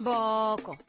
Boco